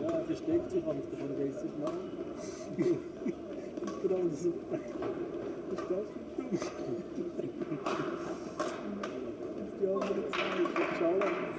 ja, er versteckt sich, wenn ich davon weiß, ich mache. Ich bin auch nicht so. Ich glaube, ich bin. Die anderen zwei, ich schaue.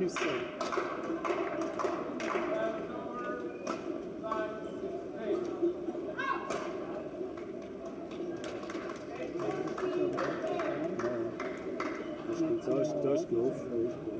Thank you, sir. Dois.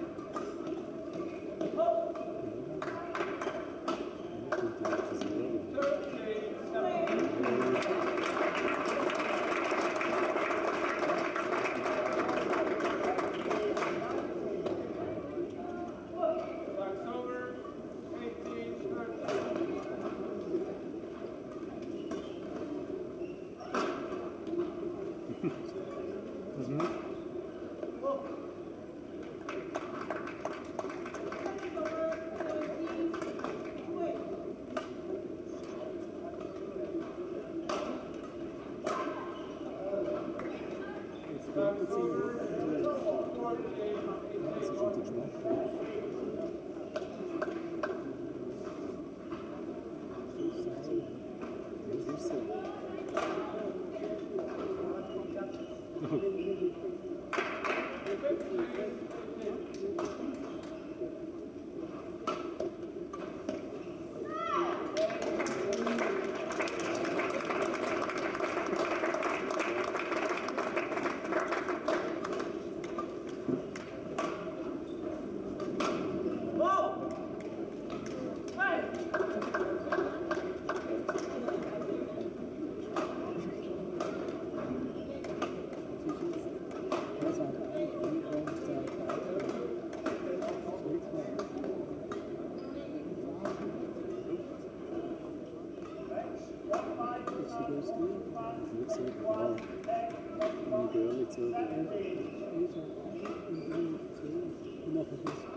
Thank you.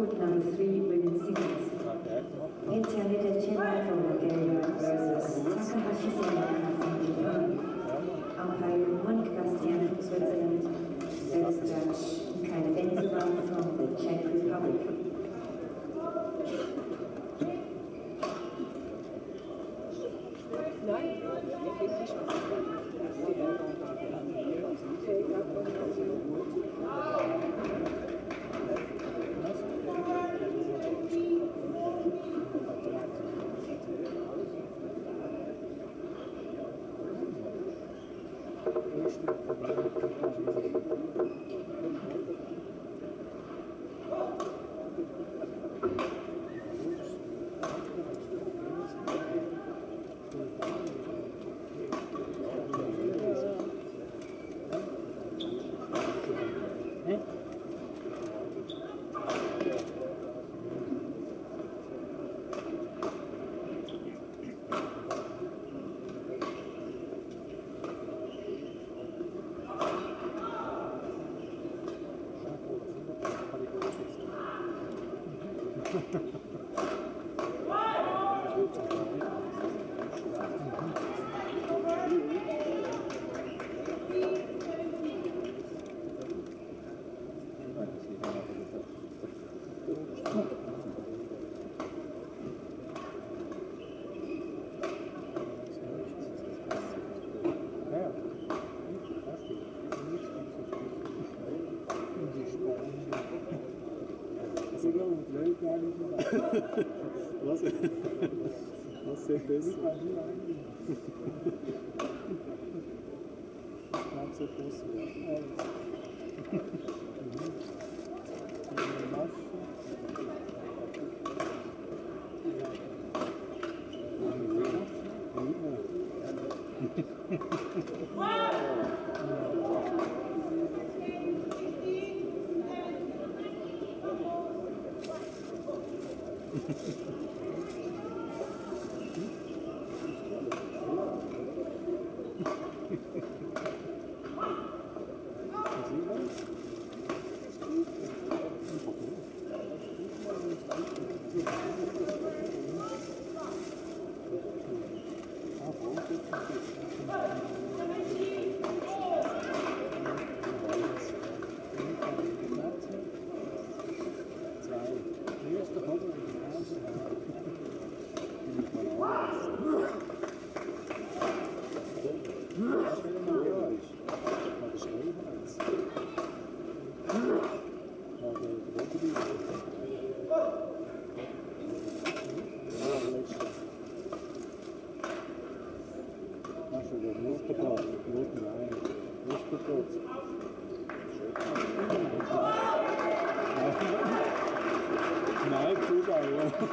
Court number three, women's singles. Intermittent Chennai from Bulgaria versus Takahashi Senaka from Japan. Umpire Monica Bastian from Switzerland. Service judge Was sagt das? Ganz so groß wird. Nein,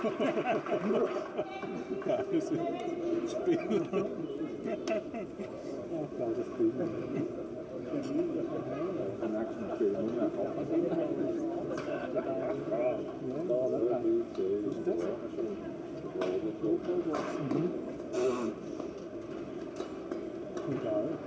Zuschauer. Ja, das ist Spiel. Ach, das Spiel. Egal. Ja,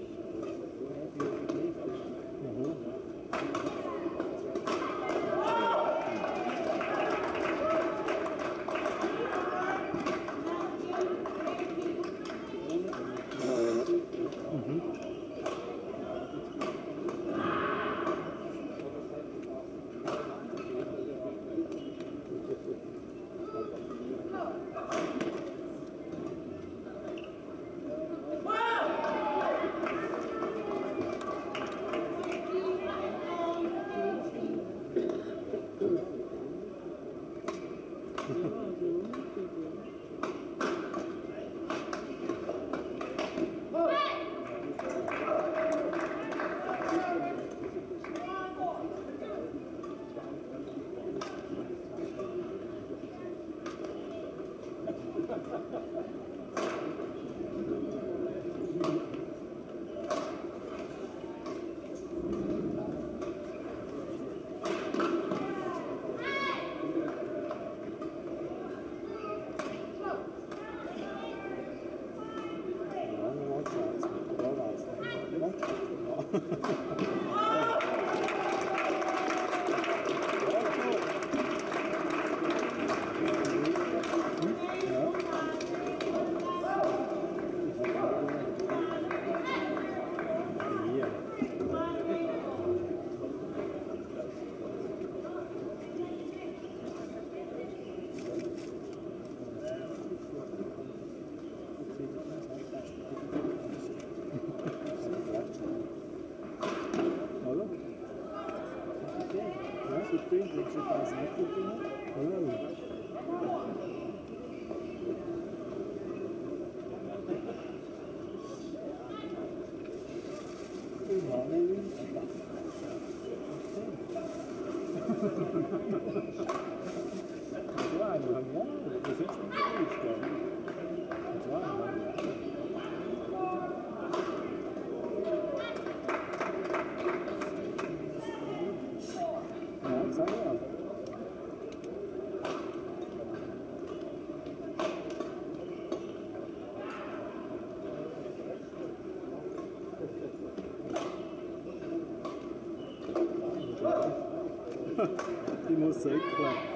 não sei, claro.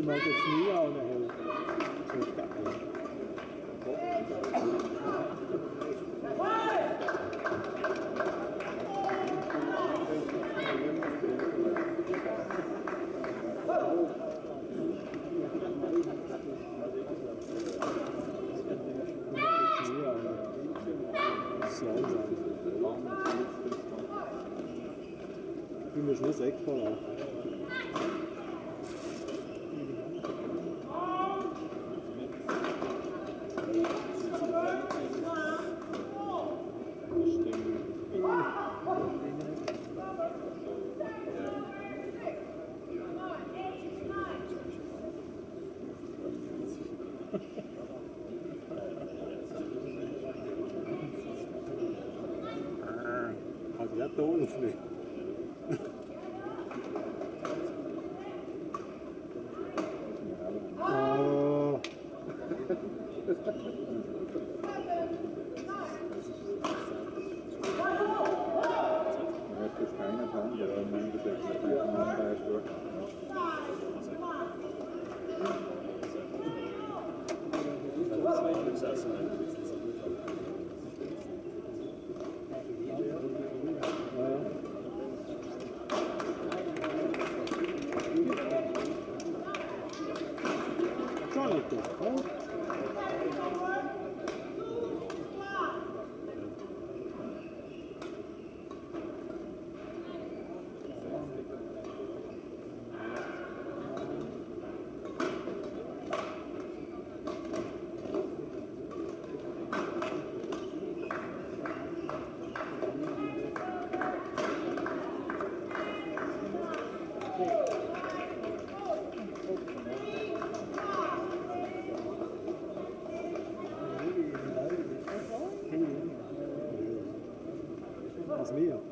die mal jetzt nieder und bin mir schon sehr vorlaufen. meal.